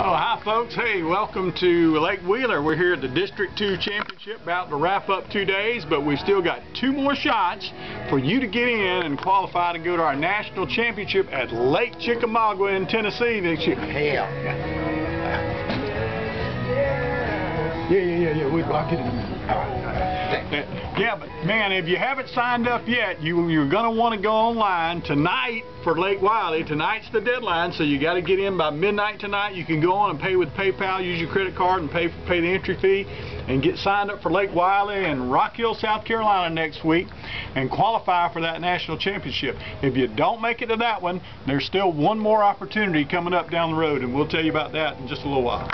Oh, hi folks. Hey, welcome to Lake Wheeler. We're here at the District 2 Championship, about to wrap up two days, but we've still got two more shots for you to get in and qualify to go to our national championship at Lake Chickamauga in Tennessee next year. Hell. Yeah, yeah, yeah, yeah. We'll, get it in a minute. Yeah, but man, if you haven't signed up yet, you, you're going to want to go online tonight for Lake Wylie. Tonight's the deadline, so you got to get in by midnight tonight. You can go on and pay with PayPal, use your credit card, and pay pay the entry fee, and get signed up for Lake Wylie and Rock Hill, South Carolina next week, and qualify for that national championship. If you don't make it to that one, there's still one more opportunity coming up down the road, and we'll tell you about that in just a little while.